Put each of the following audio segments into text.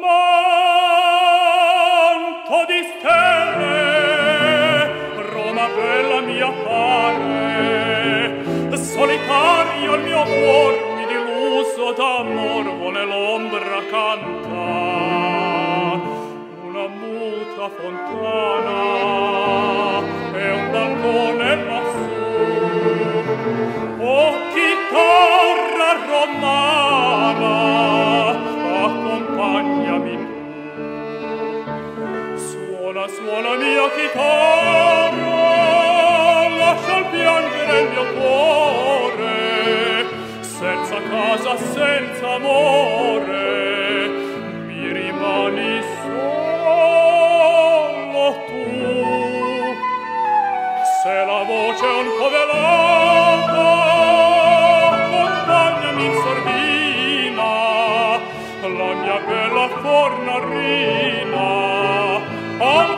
manto di stelle Roma bella mia pare solitario il mio cuor mi deluso d'amor vuole l'ombra canta. Una muta fontana suona mia chitarra lascia piangere il mio cuore senza casa senza amore mi rimani solo tu se la voce è un po' velata accompagnami in sordina la mia bella fornarina Oh!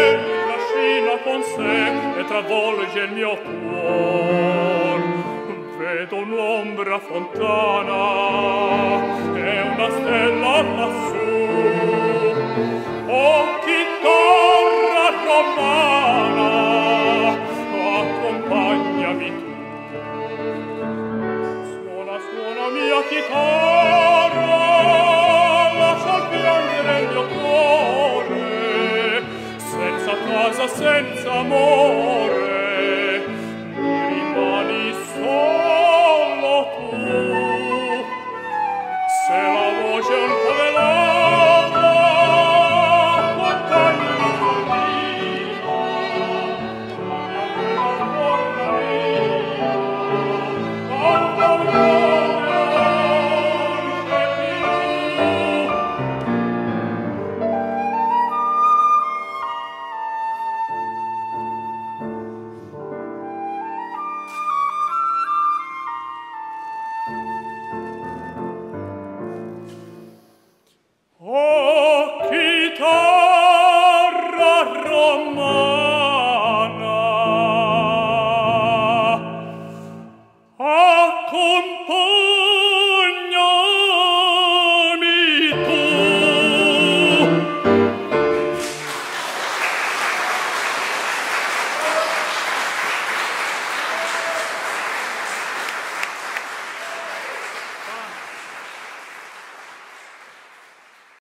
con sé e travolge il mio cuor. Vedo un'ombra fontana e una stella lassù. Oh chitarra romana accompagnami tu. more.